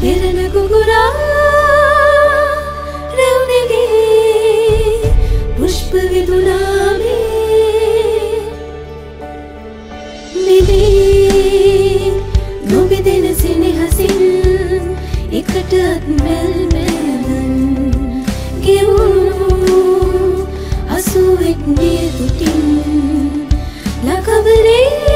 දෙරණ ගුගුරා රැවුණගේ පුෂ්ප විදුලාමේ විදී නොබිදෙන සිනහසින් එකටත් මෙල්මැලන් ගෙවුණු අසුවෙක් නියතුටින් ලකවරේ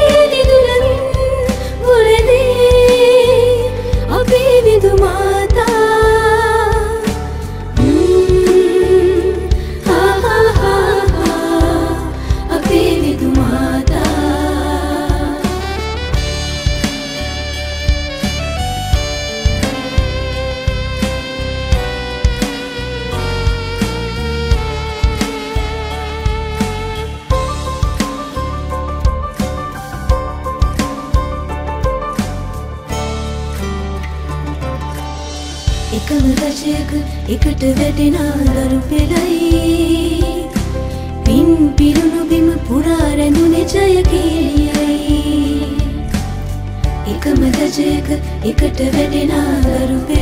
එකම රජයක එකට වැටෙනා දරු පෙළයි. පින් පිරුණු බිම පුරා රැඳුනේ ජය කීලියයි. එකම රජයක එකට වැටෙනා දරු පෙළයි.